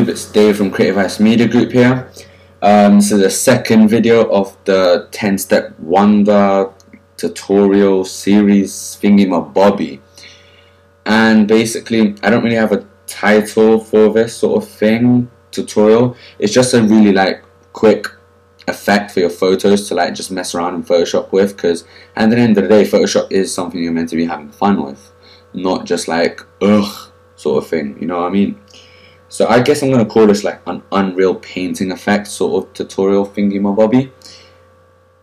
YouTube? It's Dave from Creative Ice Media Group here. Um, this is the second video of the 10 step wonder tutorial series thingy my Bobby. And basically, I don't really have a title for this sort of thing tutorial. It's just a really like quick effect for your photos to like just mess around in Photoshop with because at the end of the day, Photoshop is something you're meant to be having fun with, not just like ugh sort of thing. You know what I mean? So I guess I'm going to call this like an Unreal Painting effect sort of tutorial thingy my bobby.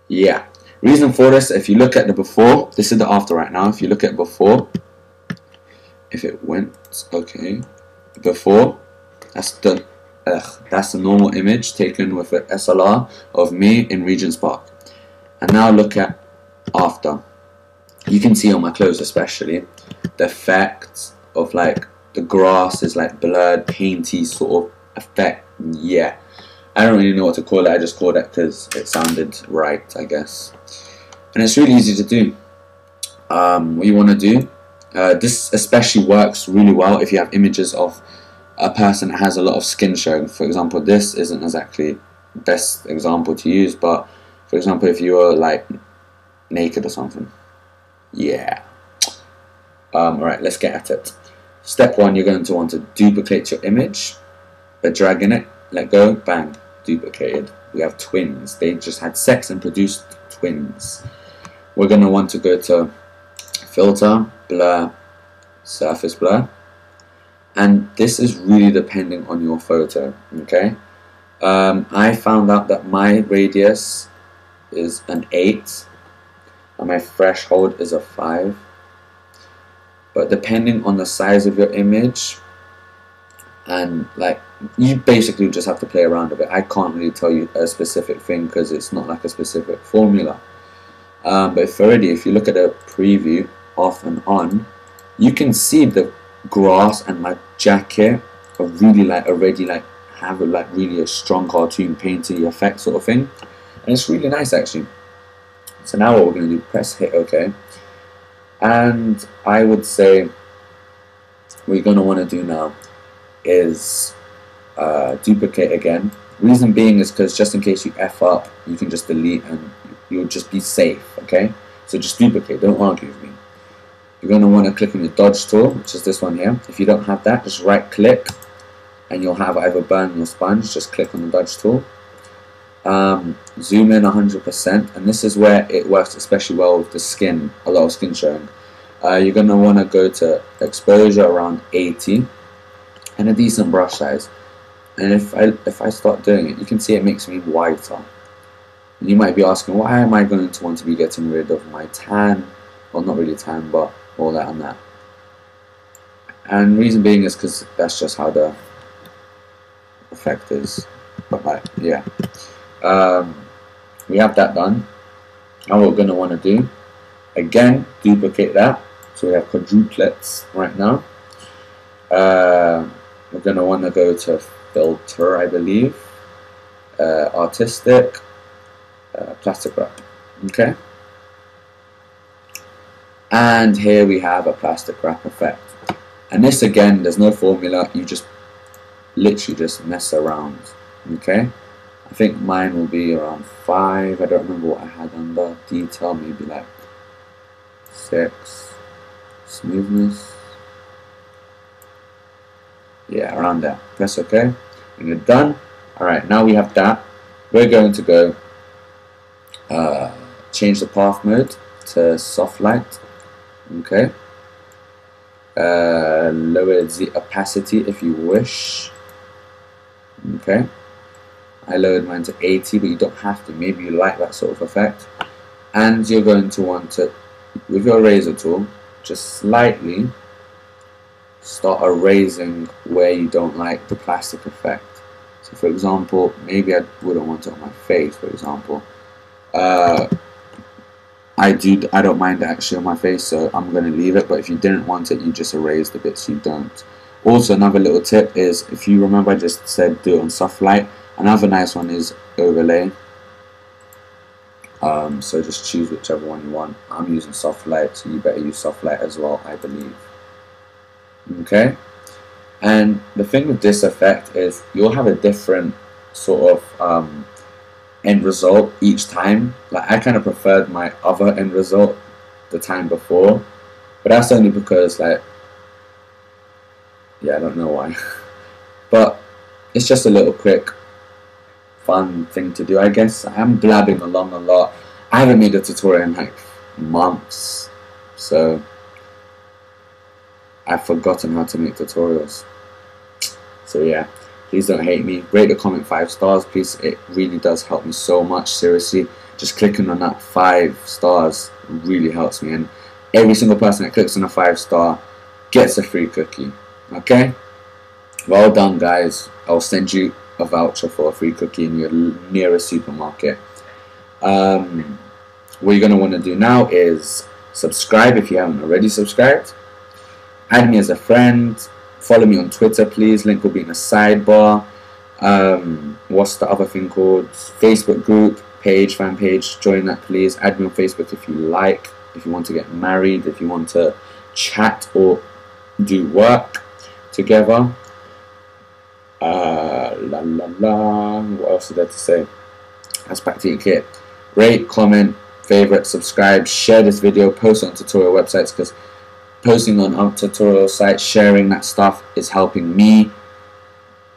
Yeah. Reason for this, if you look at the before, this is the after right now. If you look at before, if it went, okay, before, that's the, ugh, that's the normal image taken with an SLR of me in Regent's Park. And now look at after. You can see on my clothes especially, the effect of like the grass is like blurred, painty sort of effect. Yeah, I don't really know what to call it. I just called it because it sounded right, I guess. And it's really easy to do. Um, what you want to do, uh, this especially works really well if you have images of a person that has a lot of skin showing. For example, this isn't exactly the best example to use, but for example, if you were like naked or something. Yeah. Um, Alright, let's get at it. Step one, you're going to want to duplicate your image by dragging it, let go, bang, duplicated. We have twins. They just had sex and produced twins. We're going to want to go to filter, blur, surface blur. And this is really depending on your photo, okay? Um, I found out that my radius is an 8 and my threshold is a 5 but depending on the size of your image and like you basically just have to play around with it. I can't really tell you a specific thing because it's not like a specific formula. Um, but if already if you look at a preview off and on you can see the grass and my jacket are really like already like have a, like really a strong cartoon painting effect sort of thing. And it's really nice actually. So now what we're going to do press hit OK and I would say what you're going to want to do now is uh, duplicate again. Reason being is because just in case you F up, you can just delete and you'll just be safe, okay? So just duplicate, don't argue with me. You're going to want to click on the dodge tool, which is this one here. If you don't have that, just right click and you'll have either burn or sponge. Just click on the dodge tool um, zoom in 100% and this is where it works especially well with the skin a lot of skin showing uh, you're going to want to go to exposure around 80 and a decent brush size. And if I, if I start doing it you can see it makes me whiter. You might be asking why am I going to want to be getting rid of my tan? Well not really tan but all that and that. And reason being is because that's just how the effect is. But yeah um, we have that done. And we're going to want to do again duplicate that. So we have quadruplets right now. Uh, we're going to want to go to filter I believe. Uh, artistic uh, plastic wrap. Okay? And here we have a plastic wrap effect. And this again there's no formula. You just literally just mess around. Okay I think mine will be around 5. I don't remember what I had under detail, maybe like 6. Smoothness. Yeah, around there. Press OK. And you're done. Alright, now we have that. We're going to go uh, change the path mode to soft light. Okay. Uh, lower the opacity if you wish. Okay. I lowered mine to 80 but you don't have to. Maybe you like that sort of effect. And you're going to want to with your eraser tool just slightly start erasing where you don't like the plastic effect. So for example maybe I wouldn't want it on my face for example. Uh, I do I don't mind actually on my face so I'm going to leave it. But if you didn't want it you just erase the bits you don't also another little tip is if you remember I just said do it on soft light Another nice one is overlay. Um, so just choose whichever one you want. I'm using soft light, so you better use soft light as well, I believe. Okay. And the thing with this effect is you'll have a different sort of um, end result each time. Like I kind of preferred my other end result the time before, but that's only because like yeah, I don't know why, but it's just a little quick fun thing to do, I guess. I'm blabbing along a lot. I haven't made a tutorial in like months, so I've forgotten how to make tutorials. So yeah, please don't hate me. Rate the comment five stars, please. It really does help me so much. Seriously, just clicking on that five stars really helps me. And every single person that clicks on a five star gets a free cookie. Okay. Well done, guys. I'll send you a voucher for a free cookie in your nearest supermarket. Um, what you're going to want to do now is subscribe if you haven't already subscribed. Add me as a friend. Follow me on Twitter, please. Link will be in the sidebar. Um, what's the other thing called? Facebook group, page, fan page. Join that, please. Add me on Facebook if you like. If you want to get married, if you want to chat or do work together. Uh, la la la. What else is there to say? That's practically it. Rate, comment, favorite, subscribe, share this video, post on tutorial websites because posting on our tutorial sites, sharing that stuff is helping me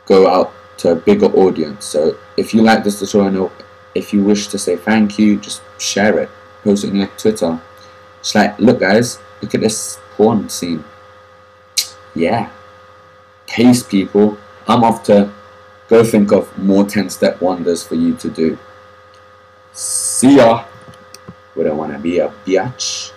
go out to a bigger audience. So if you like this tutorial, if you wish to say thank you, just share it, post it on your Twitter. It's like, look guys, look at this porn scene. Yeah. Peace people. I'm off to go think of more 10 step wonders for you to do. See ya. Don't want to be a biatch.